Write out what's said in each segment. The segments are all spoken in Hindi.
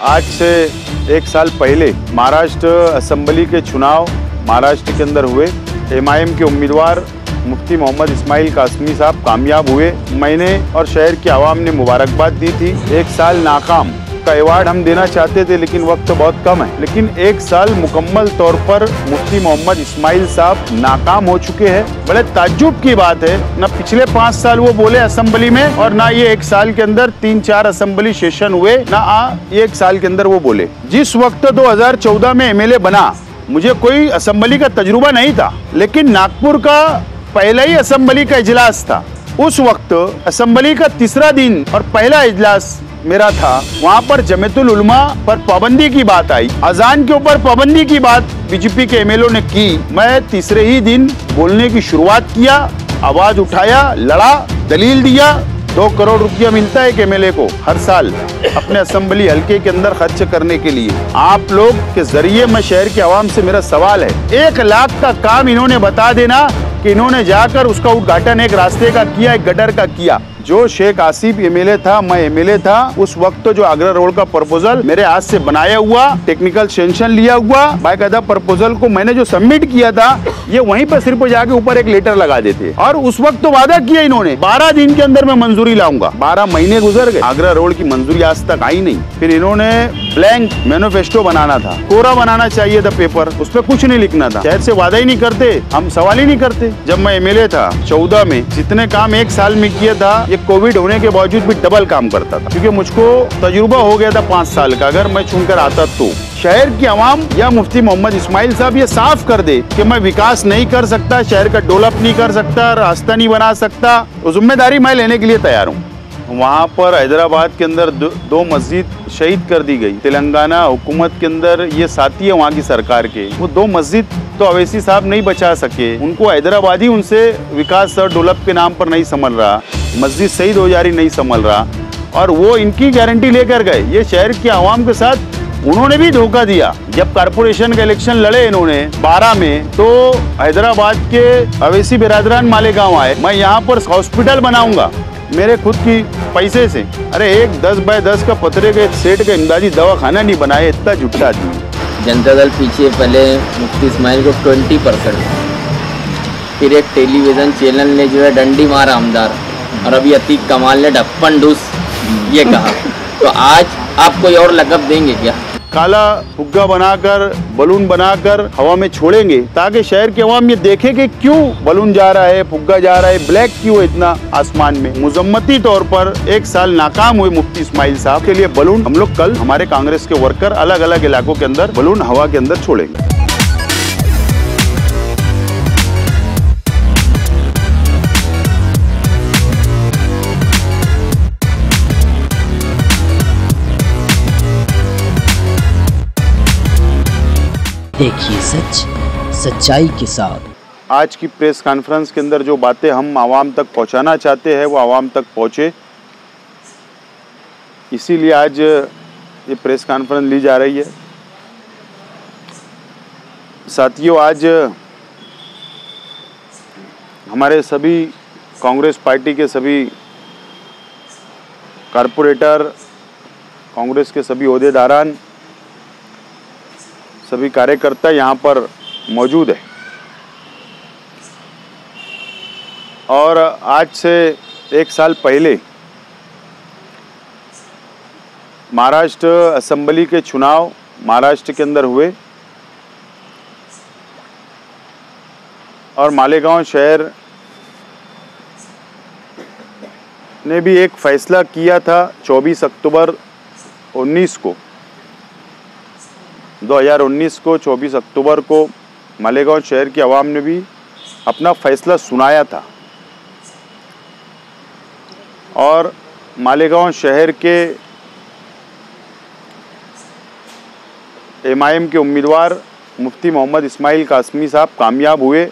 आज से एक साल पहले महाराष्ट्र असम्बली के चुनाव महाराष्ट्र के अंदर हुए। एमआईएम के उम्मीदवार मुफ्ती मोहम्मद इस्माइल कासमी साहब कामयाब हुए। मैंने और शहर की आवाम ने मुबारकबाद दी थी। एक साल नाकाम का अवार्ड हम देना चाहते थे, लेकिन वक्त बहुत कम है। लेकिन एक साल मुकम्मल तौर पर मुफ्ती मोहम्मद इस्माइल साहब नाकाम हो चुके हैं। बड़े ताज्जुब की बात है। न पिछले पाँच साल वो बोले असेंबली में, और ना ये एक साल के अंदर तीन चार असम्बली सेशन हुए, ना एक साल के अंदर वो बोले। जिस वक्त 2014 में एमएलए बना, मुझे कोई असम्बली का तजुर्बा नहीं था। लेकिन नागपुर का पहला ही असम्बली का इजलास था। उस वक्त असम्बली का तीसरा दिन और पहला इजलास मेरा था। वहाँ पर जमेतुल उलमा पर पाबंदी की बात आई। अजान के ऊपर पाबंदी की बात बीजेपी के एमएलओ ने की। मैं तीसरे ही दिन बोलने की शुरुआत किया, आवाज़ उठाया, लड़ा, दलील दिया। दो करोड़ रुपया मिलता है एमएलए को हर साल अपने असम्बली हल्के के अंदर खर्च करने के लिए। आप लोग के ज़रिए मैं शहर के आवाम से मेरा सवाल है। एक लाख का काम इन्होंने बता देना कि इन्होंने जाकर उसका उद्घाटन एक रास्ते का किया, एक गटर का किया। जो शेख आसिफ एमएलए था, मैं एमएलए था, उस वक्त तो जो आगरा रोड का प्रपोजल मेरे हाथ से बनाया हुआ टेक्निकल सेंशन लिया हुआ, बाकायदा प्रपोजल को मैंने जो सबमिट किया था, ये वहीं पर सिर्फ़ जाके ऊपर एक लेटर लगा देते। और उस वक्त तो वादा किया इन्होंने, बारह दिन के अंदर मैं मंजूरी लाऊँगा। बारह महीने गुजर गए, आगरा रोड की मंजूरी आज तक आई नहीं। फिर इन्होंने ब्लैंक मैनिफेस्टो बनाना था। कोरा बनाना चाहिए था पेपर उस पर कुछ नहीं लिखना था। शहर से वादा ही नहीं करते, हम सवाल ही नहीं करते। जब मैं एमएलए था, चौदह में जितने काम एक साल में किया था ये कोविड होने के बावजूद भी डबल काम करता था। क्योंकि मुझको तजुर्बा हो गया था पाँच साल का। अगर मैं चुनकर आता तो शहर की आवाम या मुफ्ती मोहम्मद इस्माइल साहब ये साफ़ कर दे कि मैं विकास नहीं कर सकता, शहर का डेवलप नहीं कर सकता, रास्ता नहीं बना सकता। तो ज़िम्मेदारी मैं लेने के लिए तैयार हूँ। वहाँ पर हैदराबाद के अंदर दो, दो मस्जिद शहीद कर दी गई। तेलंगाना हुकूमत के अंदर ये साथी है वहाँ की सरकार के। वो दो मस्जिद तो अवैसी साहब नहीं बचा सके। उनको हैदराबाद ही उनसे विकास और डेवलप के नाम पर नहीं संभल रहा। मस्जिद शहीद हो जा रही नहीं संभल रहा। और वो इनकी गारंटी लेकर गए। ये शहर की आवाम के साथ उन्होंने भी धोखा दिया। जब कारपोरेशन का इलेक्शन लड़े इन्होंने 12 में तो हैदराबाद के अवेसी बिरादरान मालेगांव आए। मैं यहाँ पर हॉस्पिटल बनाऊँगा। मेरे खुद की पैसे से। अरे एक दस बाय दस का पतरे के सेठ का इमदादी दवा खाना नहीं बनाए, इतना झुट्टा आदमी जनता दल पीछे पहले मुफ्ती इसमाइल को ट्वेंटी परसेंट। फिर एक टेलीविज़न चैनल ने जो है डंडी मारा आमदार। और अभी अतीक कमाल ने ढप्पन डूस, ये कहा। तो आज आप कोई और लकब देंगे क्या? काला फुग्गा बनाकर, बलून बनाकर हवा में छोड़ेंगे, ताकि शहर के अवाम ये देखे कि क्यों बलून जा रहा है फुग्गा जा रहा है, ब्लैक क्यों इतना आसमान में। मुजम्मती तौर पर एक साल नाकाम हुए मुफ्ती इस्माइल साहब के लिए बलून। हम लोग कल हमारे कांग्रेस के वर्कर अलग अलग इलाकों के अंदर बलून हवा के अंदर छोड़ेंगे। देखिए सच, सच्चाई के साथ। आज की प्रेस कॉन्फ्रेंस के अंदर जो बातें हम आवाम तक पहुंचाना चाहते हैं, वो आवाम तक पहुँचे। इसीलिए आज ये प्रेस कॉन्फ्रेंस ली जा रही है। साथियों, आज हमारे सभी कांग्रेस पार्टी के सभी कारपोरेटर, कांग्रेस के सभी अहदेदारान सभी कार्यकर्ता यहाँ पर मौजूद है। और आज से एक साल पहले महाराष्ट्र असेंबली के चुनाव महाराष्ट्र के अंदर हुए और मालेगांव शहर ने भी एक फैसला किया था 24 अक्टूबर 19 को। 2019 को 24 अक्टूबर को मालेगांव शहर की आवाम ने भी अपना फैसला सुनाया था। और मालेगांव शहर के एमआईएम के उम्मीदवार मुफ्ती मोहम्मद इस्माइल कासमी साहब कामयाब हुए।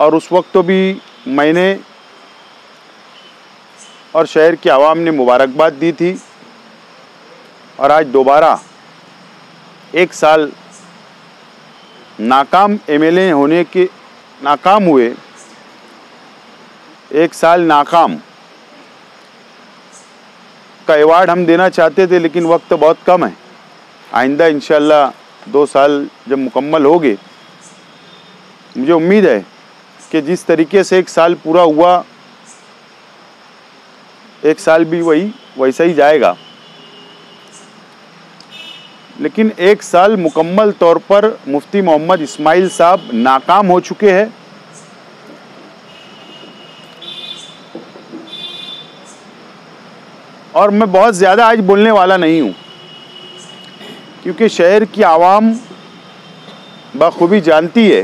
और उस वक्त तो भी मैंने और शहर की आवाम ने मुबारकबाद दी थी। और आज दोबारा एक साल नाकाम एमएलए होने के, नाकाम हुए। एक साल नाकाम का अवार्ड हम देना चाहते थे, लेकिन वक्त बहुत कम है। आइंदा इंशाल्लाह दो साल जब मुकम्मल हो गए, मुझे उम्मीद है कि जिस तरीके से एक साल पूरा हुआ, एक साल भी वही, वैसा ही जाएगा। लेकिन एक साल मुकम्मल तौर पर मुफ्ती मोहम्मद इस्माइल साहब नाकाम हो चुके हैं। और मैं बहुत ज़्यादा आज बोलने वाला नहीं हूँ, क्योंकि शहर की आवाम बखूबी जानती है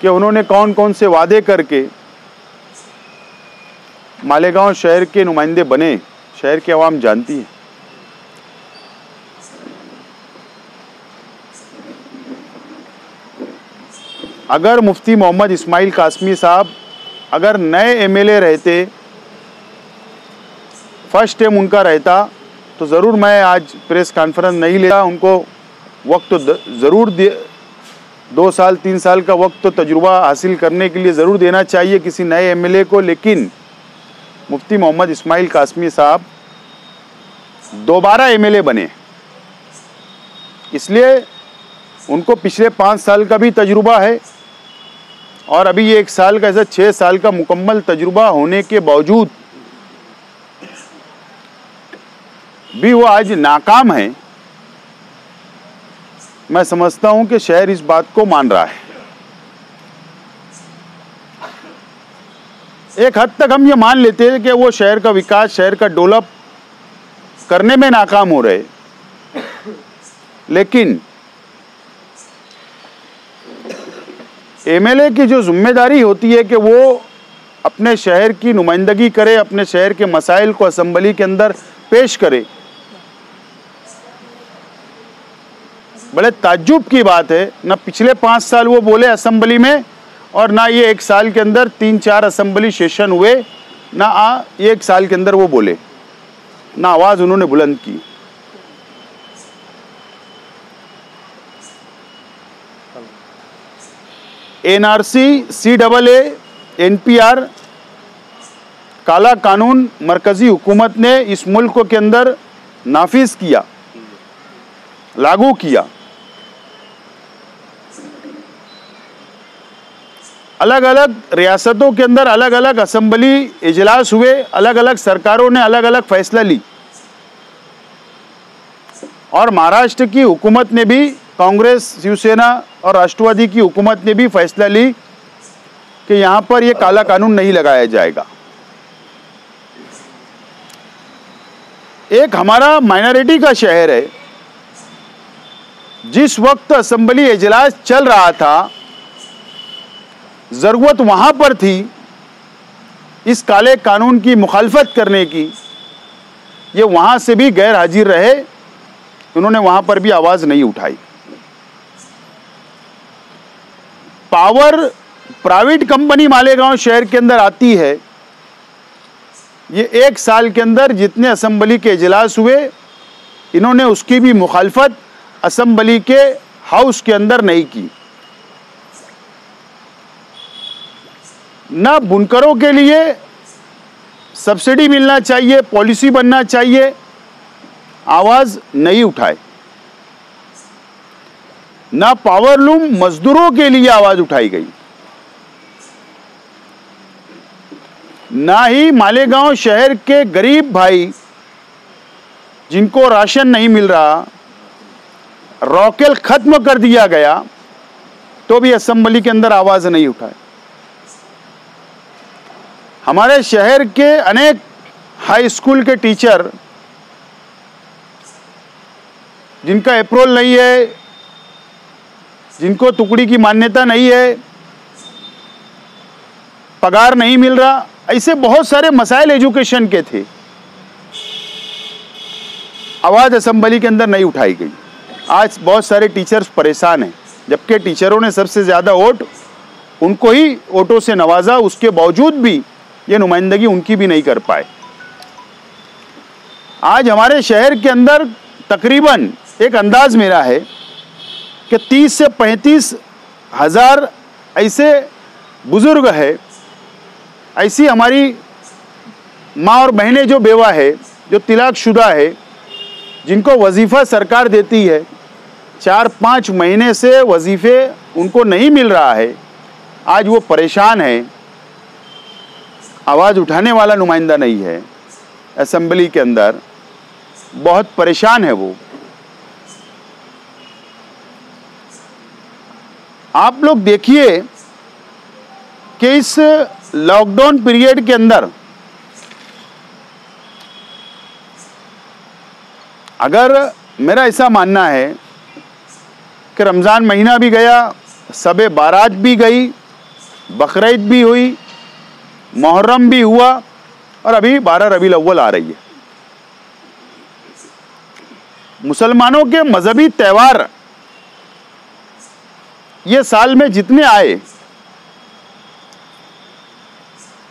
कि उन्होंने कौन कौन से वादे करके मालेगांव शहर के नुमाइंदे बने। शहर की आवाम जानती है। अगर मुफ्ती मोहम्मद इस्माइल कासमी साहब अगर नए एमएलए रहते, फ़र्स्ट टाइम उनका रहता तो ज़रूर मैं आज प्रेस कॉन्फ्रेंस नहीं लेता, उनको वक्त तो ज़रूर दे, दो साल, तीन साल का वक्त तो तजुर्बा हासिल करने के लिए ज़रूर देना चाहिए किसी नए एमएलए को, लेकिन मुफ्ती मोहम्मद इस्माइल कासमी साहब दोबारा एमएलए बने। इसलिए उनको पिछले पाँच साल का भी तजुर्बा है और अभी ये एक साल का, ऐसा छः साल का मुकम्मल तजुर्बा होने के बावजूद भी वो आज नाकाम है। मैं समझता हूँ कि शहर इस बात को मान रहा है। एक हद तक हम ये मान लेते हैं कि वो शहर का विकास, शहर का डेवलप करने में नाकाम हो रहे। लेकिन एमएलए की जो ज़िम्मेदारी होती है कि वो अपने शहर की नुमाइंदगी करे, अपने शहर के मसाइल को असम्बली के अंदर पेश करे। बड़े ताज्जुब की बात है। ना पिछले पाँच साल वो बोले असम्बली में और ना ये एक साल के अंदर तीन चार असम्बली सेशन हुए, ना आ, ये एक साल के अंदर वो बोले। ना आवाज़ उन्होंने बुलंद की। NRC C double A N P R काला कानून, मरकज़ी हुकूमत ने इस मुल्क के अंदर नाफिज किया, लागू किया। अलग अलग रियासतों के अंदर अलग अलग असम्बली इजलास हुए अलग अलग सरकारों ने अलग अलग फैसला ली। और महाराष्ट्र की हुकूमत ने भी कांग्रेस, शिवसेना और राष्ट्रवादी की हुकूमत ने भी फैसला ली कि यहाँ पर ये काला कानून नहीं लगाया जाएगा। एक हमारा माइनॉरिटी का शहर है। जिस वक्त असम्बली इजलास चल रहा था, ज़रूरत वहाँ पर थी इस काले कानून की मुखालफत करने की। ये वहाँ से भी गैर हाजिर रहे, उन्होंने वहाँ पर भी आवाज़ नहीं उठाई। पावर प्राइवेट कंपनी मालेगांव शहर के अंदर आती है, ये एक साल के अंदर जितने असम्बली के इजलास हुए, इन्होंने उसकी भी मुखालफत असम्बली के हाउस के अंदर नहीं की। ना बुनकरों के लिए सब्सिडी मिलना चाहिए, पॉलिसी बनना चाहिए, आवाज़ नहीं उठाए ना पावरलूम मजदूरों के लिए आवाज़ उठाई गई। ना ही मालेगांव शहर के गरीब भाई, जिनको राशन नहीं मिल रहा, रॉकेल खत्म कर दिया गया तो भी असम्बली के अंदर आवाज़ नहीं उठाए हमारे शहर के अनेक हाई स्कूल के टीचर, जिनका अप्रोल नहीं है जिनको टुकड़ी की मान्यता नहीं है, पगार नहीं मिल रहा, ऐसे बहुत सारे मसाइल एजुकेशन के थे। आवाज़ असम्बली के अंदर नहीं उठाई गई। आज बहुत सारे टीचर्स परेशान हैं, जबकि टीचरों ने सबसे ज़्यादा वोट उनको ही वोटों से नवाजा, उसके बावजूद भी ये नुमाइंदगी उनकी भी नहीं कर पाए। आज हमारे शहर के अंदर तकरीबन एक अंदाज मेरा है कि 30 से पैंतीस हज़ार ऐसे बुज़ुर्ग है, ऐसी हमारी माँ और बहनें जो बेवा है, जो तिलाक शुदा है, जिनको वजीफ़ा सरकार देती है, चार पाँच महीने से वजीफ़े उनको नहीं मिल रहा है। आज वो परेशान है। आवाज़ उठाने वाला नुमाइंदा नहीं है। असेंबली के अंदर बहुत परेशान है वो। आप लोग देखिए कि इस लॉकडाउन पीरियड के अंदर, अगर मेरा ऐसा मानना है कि रमज़ान महीना भी गया, सब बारात भी गई, बकरीद भी हुई, मुहर्रम भी हुआ, और अभी बारह रबी अव्वल आ रही है। मुसलमानों के मजहबी त्यौहार ये साल में जितने आए,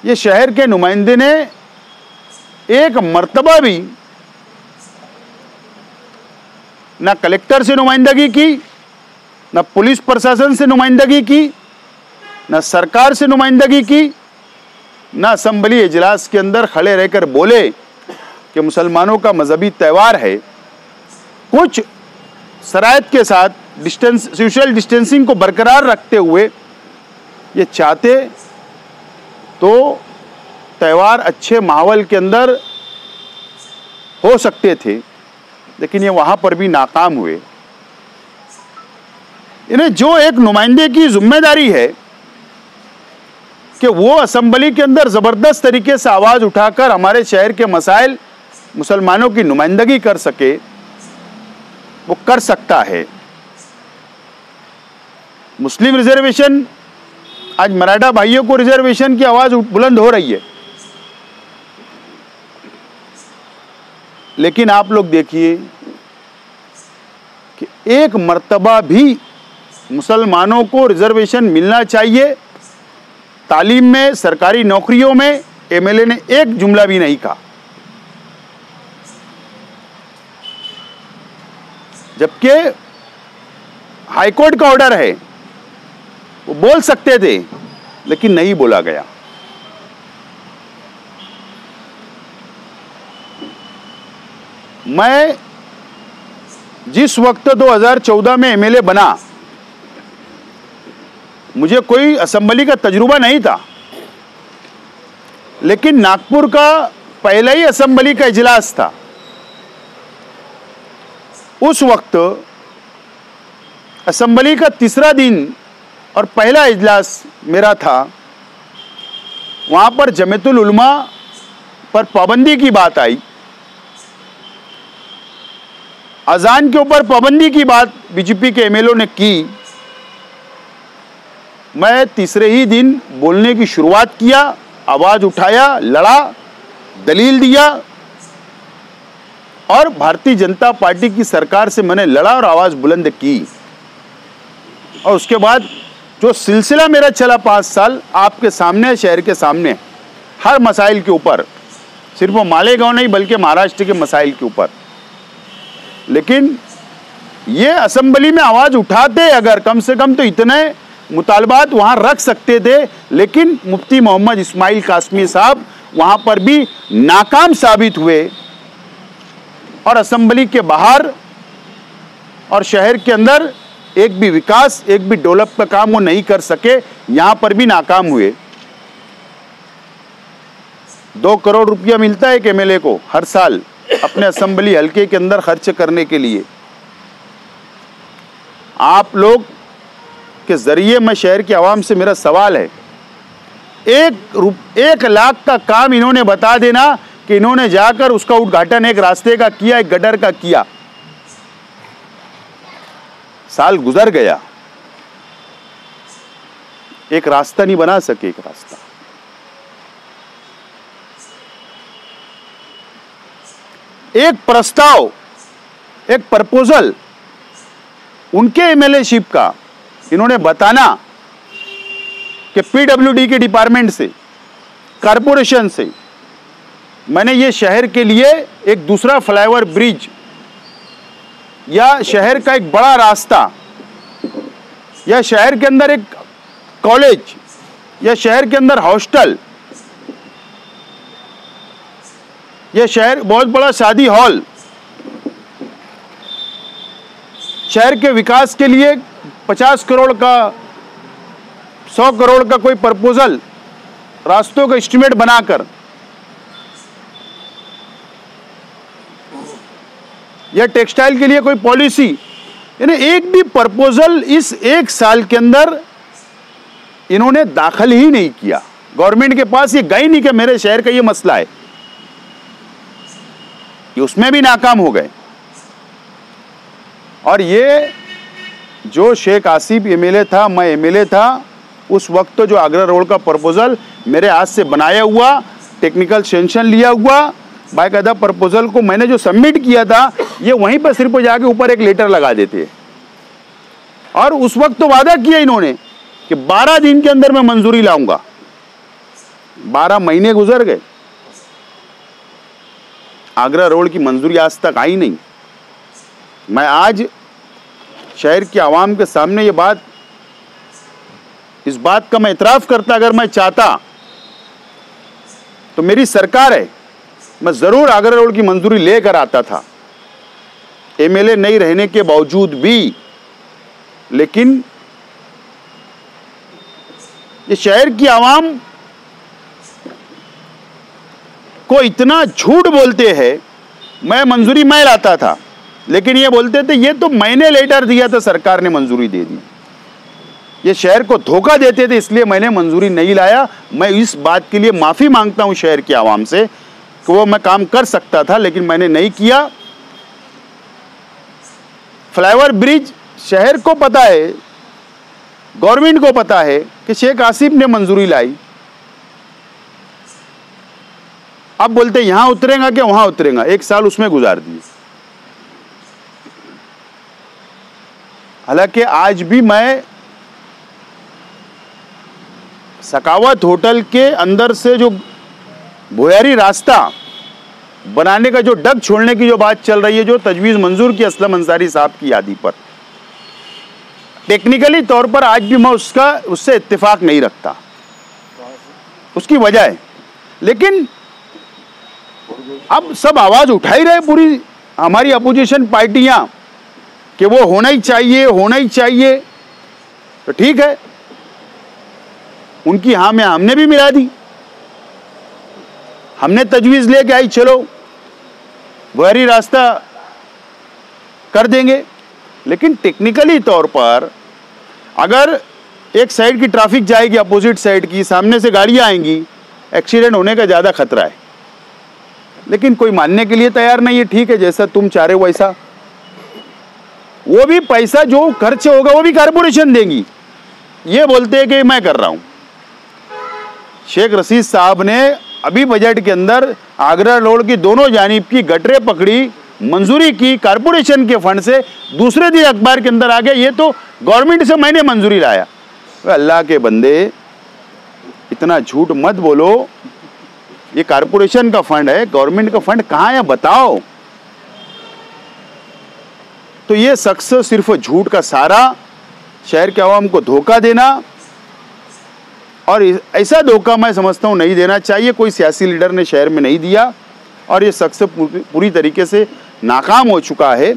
ये शहर के नुमाइंदे ने एक मर्तबा भी ना कलेक्टर से नुमाइंदगी की, ना पुलिस प्रशासन से नुमाइंदगी की, ना सरकार से नुमाइंदगी की, ना असम्बली इजलास के अंदर खड़े रहकर बोले कि मुसलमानों का मजहबी त्यौहार है। कुछ शरात के साथ डिस्टेंस, सोशल डिस्टेंसिंग को बरकरार रखते हुए ये चाहते तो त्यौहार अच्छे माहौल के अंदर हो सकते थे, लेकिन ये वहाँ पर भी नाकाम हुए। इन्हें जो एक नुमाइंदे की ज़िम्मेदारी है कि वो असम्बली के अंदर ज़बरदस्त तरीके से आवाज़ उठाकर हमारे शहर के मसाइल मुसलमानों की नुमाइंदगी कर सके, वो कर सकता है। मुस्लिम रिजर्वेशन, आज मराठा भाइयों को रिजर्वेशन की आवाज़ बुलंद हो रही है। लेकिन आप लोग देखिए कि एक मर्तबा भी मुसलमानों को रिजर्वेशन मिलना चाहिए। तालीम में, सरकारी नौकरियों में एमएलए ने एक जुमला भी नहीं कहा। जबकि हाईकोर्ट का ऑर्डर है वो बोल सकते थे, लेकिन नहीं बोला गया। मैं जिस वक्त 2014 में एमएलए बना, मुझे कोई असेंबली का तजुर्बा नहीं था। लेकिन नागपुर का पहला ही असेंबली का इजलास था। उस वक्त असेंबली का तीसरा दिन और पहला इजलास मेरा था, वहाँ पर जमेतुल उलमा पर पाबंदी की बात आई। अजान के ऊपर पाबंदी की बात बीजेपी के एमएलओ ने की। मैं तीसरे ही दिन बोलने की शुरुआत किया, आवाज़ उठाया, लड़ा, दलील दिया और भारतीय जनता पार्टी की सरकार से मैंने लड़ा और आवाज़ बुलंद की। और उसके बाद जो सिलसिला मेरा चला पाँच साल आपके सामने, शहर के सामने, हर मसाइल के ऊपर, सिर्फ़ वो मालेगांव नहीं, बल्कि महाराष्ट्र के मसाइल के ऊपर। लेकिन ये असम्बली में आवाज़ उठाते अगर कम से कम तो इतने मुतालबात वहाँ रख सकते थे, लेकिन मुफ्ती मोहम्मद इस्माइल कासमी साहब वहाँ पर भी नाकाम साबित हुए और असम्बली के बाहर और शहर के अंदर एक भी विकास, एक भी डेवलप का काम वो नहीं कर सके, यहाँ पर भी नाकाम हुए। दो करोड़ रुपया मिलता है एक एमएलए को हर साल अपने असम्बली हल्के के अंदर खर्च करने के लिए। आप लोग के ज़रिए मैं शहर की आवाम से मेरा सवाल है। एक रुप एक लाख का काम इन्होंने बता देना कि इन्होंने जाकर उसका उद्घाटन एक रास्ते का किया, एक गटर का किया। साल गुजर गया। एक रास्ता नहीं बना सके, एक रास्ता। एक प्रस्ताव, एक प्रपोजल उनके एमएलए शिप का, इन्होंने बताना कि पीडब्ल्यूडी के डिपार्टमेंट से, कारपोरेशन से, मैंने ये शहर के लिए एक दूसरा फ्लाईओवर ब्रिज या शहर का एक बड़ा रास्ता, या शहर के अंदर एक कॉलेज, या शहर के अंदर हॉस्टल, या शहर, बहुत बड़ा शादी हॉल, शहर के विकास के लिए 50 करोड़ का 100 करोड़ का कोई प्रपोजल, रास्तों का एस्टिमेट बनाकर या टेक्सटाइल के लिए कोई पॉलिसी, यानी एक भी प्रपोजल इस एक साल के अंदर इन्होंने दाखिल ही नहीं किया। गवर्नमेंट के पास ये गई नहीं कि मेरे शहर का ये मसला है। कि उसमें भी नाकाम हो गए। और ये जो शेख आसिफ एमएलए था, मैं एमएलए था, उस वक्त तो जो आगरा रोड का प्रपोजल मेरे हाथ से बनाया हुआ, टेक्निकल सेंशन लिया हुआ बाकायदा प्रपोजल को मैंने जो सबमिट किया था, ये वहीं पर सिर्फ़ जाके ऊपर एक लेटर लगा देते और उस वक्त तो वादा किया इन्होंने कि 12 दिन के अंदर मैं मंजूरी लाऊँगा। 12 महीने गुजर गए। आगरा रोड की मंजूरी आज तक आई नहीं। मैं आज शहर की आवाम के सामने ये बात, इस बात का मैं इतराफ़ करता, अगर मैं चाहता तो मेरी सरकार है। मैं ज़रूर आगरा रोड की मंजूरी लेकर आता था। एमएलए नहीं रहने के बावजूद भी, लेकिन ये शहर की आवाम को इतना झूठ बोलते हैं, मैं मंजूरी मैं लाता था, लेकिन ये बोलते थे, ये तो मैंने लेटर दिया था, सरकार ने मंजूरी दे दी। ये शहर को धोखा देते थे, इसलिए मैंने मंजूरी नहीं लाया। मैं इस बात के लिए माफ़ी माँगता हूँ शहर की आवाम से वो मैं काम कर सकता था, लेकिन मैंने नहीं किया। फ्लाईओवर ब्रिज शहर को पता है, गवर्नमेंट को पता है कि शेख आसिफ ने मंजूरी लाई। अब बोलते, यहाँ उतरेगा कि वहाँ उतरेगा। एक साल उसमें गुजार दिए। हालाँकि आज भी मैं सकावत होटल के अंदर से जो भुयारी रास्ता बनाने का जो डग छोड़ने की जो बात चल रही है, जो तजवीज़ मंजूर की असलम अंसारी साहब की यादी पर। टेक्निकली तौर पर आज भी मैं उसका, उससे इत्तेफाक नहीं रखता। उसकी वजह है। लेकिन अब सब आवाज़ उठा ही रहे पूरी। हमारी अपोजिशन पार्टियाँ कि वो होना ही चाहिए, होना ही चाहिए। तो ठीक है। उनकी हाँ में हमने भी मिला दी। हमने तजवीज़ लेके आई, चलो। बुहारी रास्ता कर देंगे। लेकिन टेक्निकली तौर पर, अगर एक साइड की ट्रैफ़िक जाएगी अपोजिट साइड की, सामने से गाड़ियाँ आएँगी एक्सीडेंट होने का ज़्यादा खतरा है। लेकिन कोई मानने के लिए तैयार नहीं है, ठीक है, जैसा तुम चाह रहे हो वैसा। वो भी पैसा जो खर्च होगा, वो भी कारपोरेशन देंगी। ये बोलते हैं कि मैं कर रहा हूँ। शेख रशीद साहब ने अभी बजट के अंदर आगरा रोड की दोनों जानिब की गटरे पकड़ी, मंजूरी की कारपोरेशन के फंड से, दूसरे दिन अखबार के अंदर आ गया, ये तो गवर्नमेंट से मैंने मंजूरी लाया। अल्लाह के बंदे, इतना झूठ मत बोलो। ये कारपोरेशन का फंड है, गवर्नमेंट का फंड कहाँ है बताओ। तो ये शख्स सिर्फ़ झूठ का सारा, शहर के आवाम को धोखा देना और ऐसा धोखा मैं समझता हूँ, नहीं देना चाहिए। कोई सियासी लीडर ने शहर में नहीं दिया और ये शख्स पूरी तरीके से नाकाम हो चुका है।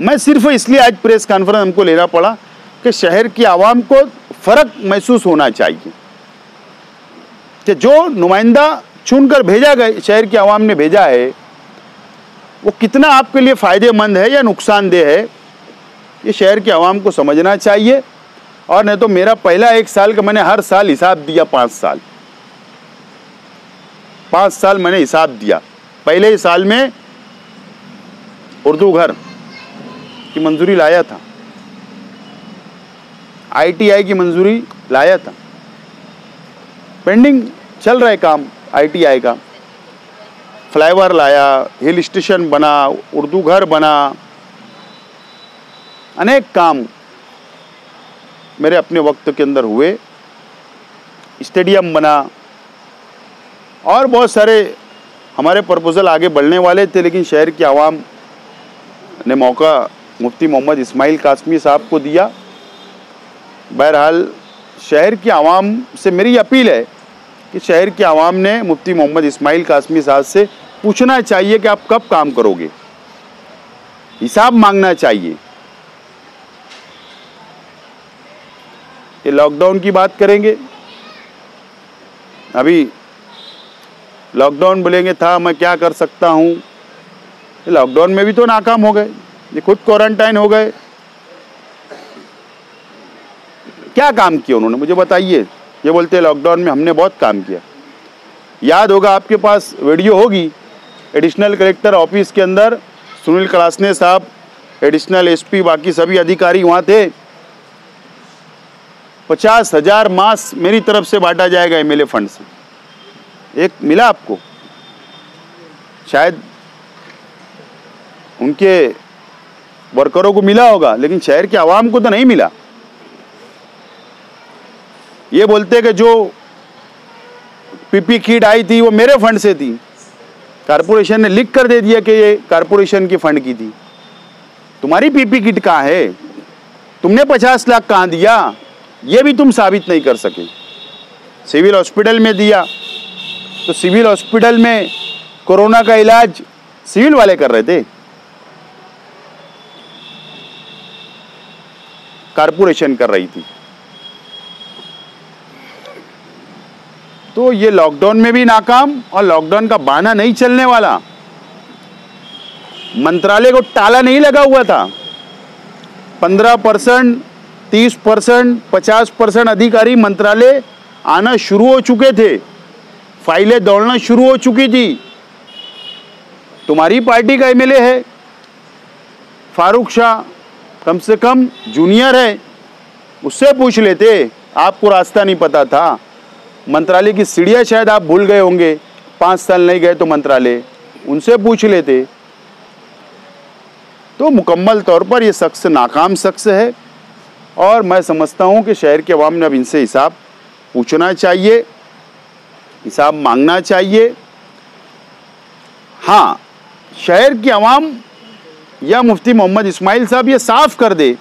मैं सिर्फ़ इसलिए आज प्रेस कॉन्फ्रेंस हमको लेना पड़ा कि शहर की आवाम को फ़र्क महसूस होना चाहिए कि जो नुमाइंदा चुनकर भेजा गया शहर की आवाम ने भेजा है, वो कितना आपके लिए फ़ायदेमंद है या नुकसानदेह है, ये शहर की आवाम को समझना चाहिए। और नहीं तो मेरा पहला एक साल का मैंने हर साल हिसाब दिया पाँच साल। पाँच साल मैंने हिसाब दिया। पहले ही साल में उर्दू घर की मंजूरी लाया था। आईटीआई की मंजूरी लाया था। पेंडिंग चल रहा है काम आईटीआई का। फ्लाईओवर लाया, हिल स्टेशन बना, उर्दू घर बना। अनेक काम मेरे अपने वक्त के अंदर हुए। स्टेडियम बना। और बहुत सारे हमारे प्रपोज़ल आगे बढ़ने वाले थे, लेकिन शहर की आवाम ने मौका मुफ्ती मोहम्मद इस्माइल कासमी साहब को दिया। बहरहाल, शहर की आवाम से मेरी अपील है कि शहर की आवाम ने मुफ्ती मोहम्मद इस्माइल कासमी साहब से पूछना चाहिए कि आप कब काम करोगे। हिसाब मांगना चाहिए। ये लॉकडाउन की बात करेंगे। अभी लॉकडाउन बोलेंगे, था, मैं क्या कर सकता हूँ? लॉकडाउन में भी तो नाकाम हो गए। ये खुद क्वारंटाइन हो गए। क्या काम किया उन्होंने? मुझे बताइए। ये बोलते हैं लॉकडाउन में हमने बहुत काम किया। याद होगा, आपके पास वीडियो होगी। एडिशनल कलेक्टर ऑफ़िस के अंदर सुनील कलासने साहब एडिशनल एसपी बाकी सभी अधिकारी वहाँ थे। पचास हज़ार मास मेरी तरफ़ से बांटा जाएगा एमएलए फंड से। एक मिला आपको? शायद उनके वर्करों को मिला होगा, लेकिन शहर के आवाम को तो नहीं मिला। ये बोलते कि जो पीपी किट आई थी, वो मेरे फंड से थी। कारपोरेशन ने लिख कर दे दिया कि ये कारपोरेशन की फंड की थी। तुम्हारी पीपी किट कहाँ है? तुमने पचास लाख कहाँ दिया? ये भी तुम साबित नहीं कर सके। सिविल हॉस्पिटल में दिया तो सिविल हॉस्पिटल में कोरोना का इलाज सिविल वाले कर रहे थे। कारपोरेशन कर रही थी। तो ये लॉकडाउन में भी नाकाम और लॉकडाउन का बहाना नहीं चलने वाला। मंत्रालय को ताला नहीं लगा हुआ था। पंद्रह परसेंट तीस परसेंट, पचास परसेंट अधिकारी मंत्रालय आना शुरू हो चुके थे। फाइलें दौड़ना शुरू हो चुकी थी। तुम्हारी पार्टी का एमएलए है। फारूक शाह कम से कम जूनियर है। उससे पूछ लेते, आपको रास्ता नहीं पता था। मंत्रालय की सीढ़ियाँ शायद आप भूल गए होंगे। पाँच साल नहीं गए तो मंत्रालय। उनसे पूछ लेते। तो मुकम्मल तौर पर ये शख्स नाकाम शख्स है। और मैं समझता हूँ कि शहर के अवाम ने अब इनसे हिसाब पूछना चाहिए, हिसाब मांगना चाहिए। हाँ शहर की आवाम या मुफ्ती मोहम्मद इस्माइल साहब ये साफ़ कर दे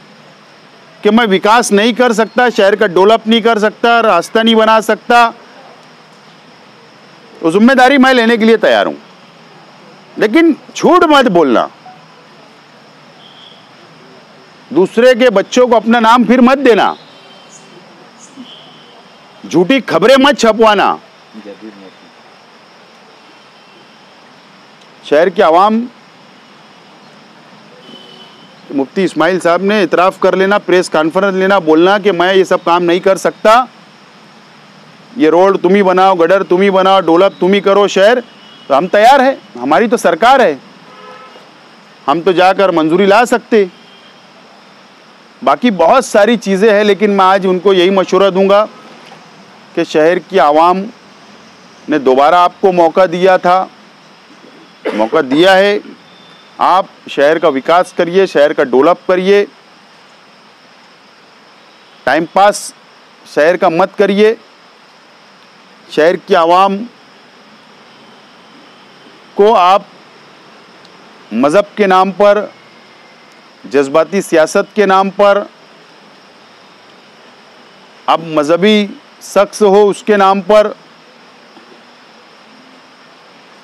कि मैं विकास नहीं कर सकता, शहर का डेवलप नहीं कर सकता, रास्ता नहीं बना सकता। तो ज़िम्मेदारी मैं लेने के लिए तैयार हूँ। लेकिन झूठ मत बोलना। दूसरे के बच्चों को अपना नाम फिर मत देना। झूठी खबरें मत छपवाना। शहर के आवाम, मुफ्ती इस्माइल साहब ने इतराफ़ कर लेना, प्रेस कॉन्फ्रेंस लेना, बोलना कि मैं ये सब काम नहीं कर सकता। ये रोड तुम ही बनाओ, गडर तुम ही बनाओ डेवलप तुम ही करो शहर। तो हम तैयार है, हमारी तो सरकार है। हम तो जाकर मंजूरी ला सकते। बाकी बहुत सारी चीज़ें हैं, लेकिन मैं आज उनको यही मशवरा दूँगा कि शहर की आवाम ने दोबारा आपको मौका दिया था। मौका दिया है। आप शहर का विकास करिए, शहर का डेवलप करिए। टाइम पास शहर का मत करिए। शहर की आवाम को आप मज़हब के नाम पर जज्बाती सियासत के नाम पर। अब मज़हबी शख्स हो उसके नाम पर।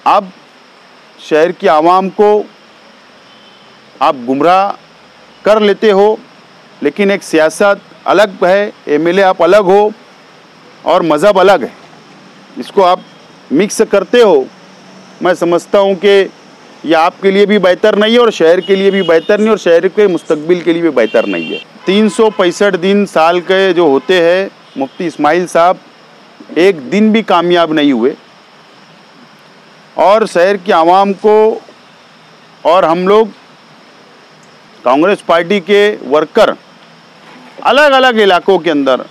अब शहर की आवाम को आप गुमराह कर लेते हो, लेकिन एक सियासत अलग है एमएलए आप अलग हो और मज़हब अलग है। इसको आप मिक्स करते हो। मैं समझता हूँ कि ये आपके लिए भी बेहतर नहीं है और शहर के लिए भी बेहतर नहीं और शहर के मुस्तकबिल के लिए भी बेहतर नहीं है। तीन सौ पैंसठ दिन साल के जो होते हैं, मुफ्ती इस्माइल साहब, एक दिन भी कामयाब नहीं हुए। और शहर की आवाम को और हम लोग कांग्रेस पार्टी के वर्कर अलग अलग इलाकों के अंदर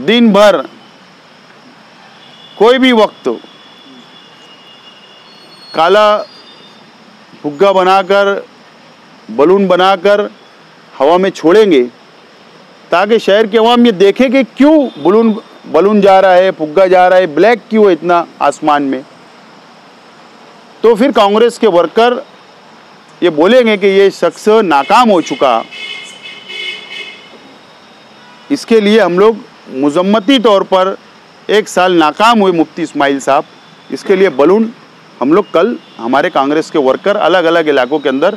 दिन भर कोई भी वक्त काला फुग्गा बनाकर, बलून बनाकर हवा में छोड़ेंगे, ताकि शहर के अवाम ये देखे कि क्यों बलून बलून जा रहा है फुग्गा जा रहा है, ब्लैक क्यों है इतना आसमान में? तो फिर कांग्रेस के वर्कर ये बोलेंगे कि ये शख्स नाकाम हो चुका। इसके लिए हम लोग मजम्मती तौर पर एक साल नाकाम हुए मुफ्ती इस्माइल साहब। इसके लिए बलून हम लोग कल हमारे कांग्रेस के वर्कर अलग अलग इलाकों के अंदर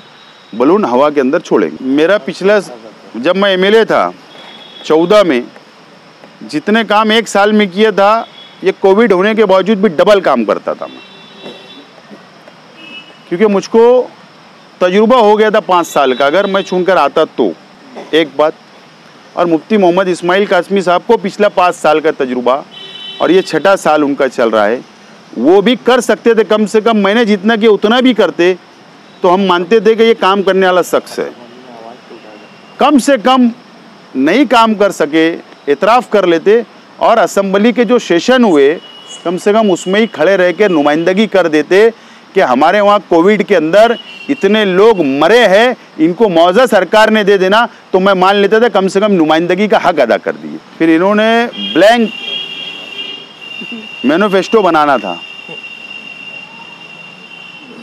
बलून हवा के अंदर छोड़ेंगे। मेरा पिछला जब मैं एमएलए था, चौदह में जितने काम एक साल में किया था, ये कोविड होने के बावजूद भी डबल काम करता था मैं। क्योंकि मुझको तजुर्बा हो गया था पाँच साल का। अगर मैं चुनकर आता तो एक बात। और मुफ्ती मोहम्मद इस्माइल कासमी साहब को पिछला पाँच साल का तजुर्बा, और ये छठा साल उनका चल रहा है। वो भी कर सकते थे, कम से कम मैंने जितना किया उतना भी करते तो हम मानते थे कि ये काम करने वाला शख्स है। कम से कम नहीं काम कर सके, इतराफ़ कर लेते और असम्बली के जो सेशन हुए, कम से कम उसमें ही खड़े रह के नुमाइंदगी कर देते कि हमारे वहाँ कोविड के अंदर इतने लोग मरे हैं, इनको मुआवजा सरकार ने दे देना तो मैं मान लेता था कम से कम नुमाइंदगी का हक अदा कर दिए। फिर इन्होंने ब्लैंक मैनिफेस्टो बनाना था।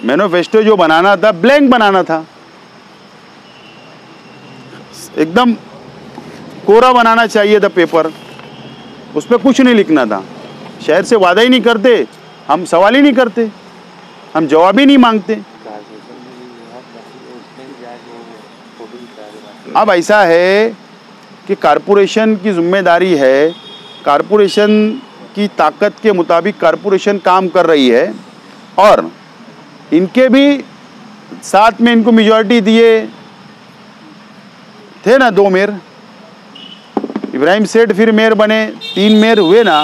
मैनोफेस्टो जो बनाना था, ब्लैंक बनाना था। एकदम कोरा बनाना चाहिए था पेपर। उस पर कुछ नहीं लिखना था। शहर से वादा ही नहीं करते, हम सवाल ही नहीं करते, हम जवाब ही नहीं मांगते। अब ऐसा है कि कारपोरेशन की ज़िम्मेदारी है, कारपोरेशन की ताकत के मुताबिक कारपोरेशन काम कर रही है और इनके भी साथ में इनको मेजॉरिटी दिए थे ना दो मेयर। इब्राहिम सेठ फिर मेयर बने, तीन मेयर हुए ना।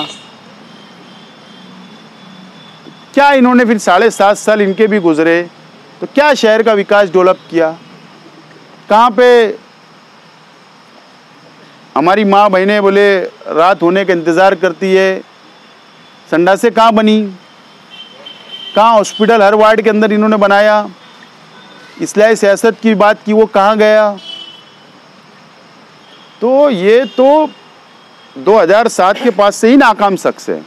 क्या इन्होंने फिर साढ़े सात साल इनके भी गुजरे? तो क्या शहर का विकास डेवलप किया? कहाँ पे हमारी माँ बहनें बोले, रात होने का इंतज़ार करती है संडासे कहाँ बनी? कहाँ हॉस्पिटल हर वार्ड के अंदर इन्होंने बनाया? इसलिए सियासत की बात की वो कहाँ गया? तो ये तो 2007 के पास से ही नाकाम शख्स है।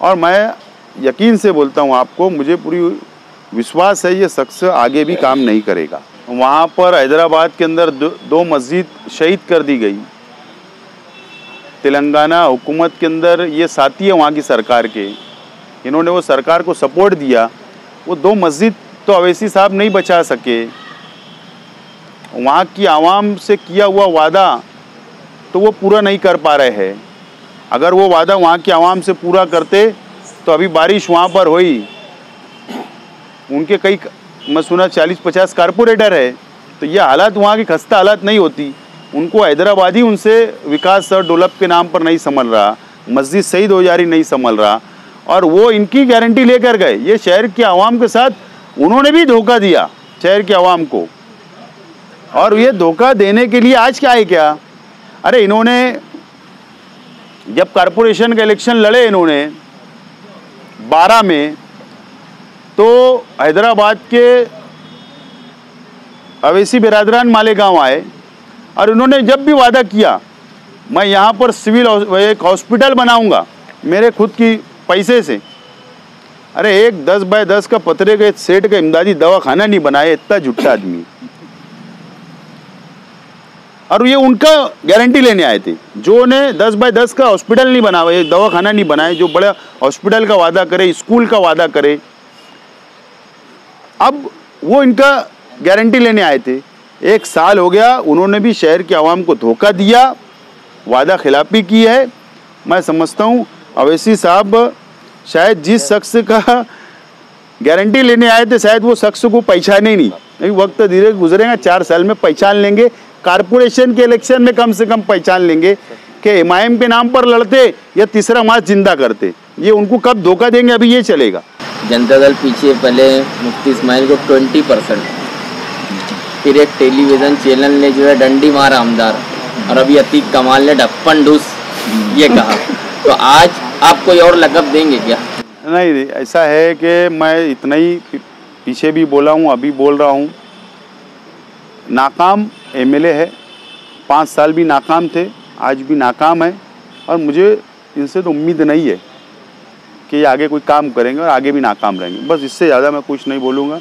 और मैं यकीन से बोलता हूँ आपको मुझे पूरी विश्वास है ये शख्स आगे भी काम नहीं करेगा। वहाँ पर हैदराबाद के अंदर दो, दो मस्जिद शहीद कर दी गई। तेलंगाना हुकूमत के अंदर ये साथी है वहाँ की सरकार के। इन्होंने वो सरकार को सपोर्ट दिया। वो दो मस्जिद तो अवैसी साहब नहीं बचा सके। वहाँ की आवाम से किया हुआ वादा तो वो पूरा नहीं कर पा रहे हैं। अगर वो वादा वहाँ की आवाम से पूरा करते तो अभी बारिश वहाँ पर हुई। उनके कई, मैं सुना चालीस पचास कारपोरेटर है। तो ये हालात वहाँ की खस्ता हालात नहीं होती। उनको हैदराबाद ही उनसे विकास और डेवलप के नाम पर नहीं संभल रहा, मस्जिद जा रही नहीं संभल रहा, और वो इनकी गारंटी लेकर गए। ये शहर के आवाम के साथ उन्होंने भी धोखा दिया, शहर के आवाम को। और ये धोखा देने के लिए आज क्या है क्या? अरे इन्होंने, जब कारपोरेशन का इलेक्शन लड़े इन्होंने, बारह में तो हैदराबाद के अवेसी बिरादरान मालेगांव आए। और उन्होंने जब भी वादा किया, मैं यहाँ पर सिविल एक हॉस्पिटल बनाऊँगा, मेरे खुद की पैसे से। अरे, एक दस बाय दस का पतरे के सेठ का इमदादी दवाखाना नहीं बनाया इतना झुट्टा आदमी। और ये उनका गारंटी लेने आए थे, जो ने दस बाय दस का हॉस्पिटल नहीं बना हुआ दवाखाना नहीं बनाए, जो बड़ा हॉस्पिटल का वादा करे, स्कूल का वादा करे। अब वो इनका गारंटी लेने आए थे। एक साल हो गया, उन्होंने भी शहर के आवाम को धोखा दिया, वादा खिलाफी की है। मैं समझता हूँ, अवैसी साहब शायद जिस शख्स का गारंटी लेने आए थे, शायद वो शख्स को पहचाने नहीं। अभी वक्त धीरे गुजरेगा, चार साल में पहचान लेंगे, कारपोरेशन के इलेक्शन में कम से कम पहचान लेंगे कि एम के नाम पर लड़ते या तीसरा मास ज़िंदा करते। ये उनको कब धोखा देंगे, अभी ये चलेगा। जनता दल पीछे पहले मुफ्ती इस्माइल को ट्वेंटी परसेंट फिर एक टेलीविज़न चैनल ने जो है डंडी मारा आमदार और अभी अतीक कमाल ने ढप्पन डूस ये कहा। तो आज आप कोई और लकब देंगे क्या? नहीं ऐसा है कि मैं इतना ही पीछे भी बोला हूँ, अभी बोल रहा हूँ। नाकाम एमएलए है, पाँच साल भी नाकाम थे, आज भी नाकाम है, और मुझे इनसे तो उम्मीद नहीं है कि ये आगे कोई काम करेंगे और आगे भी नाकाम रहेंगे। बस इससे ज़्यादा मैं कुछ नहीं बोलूँगा।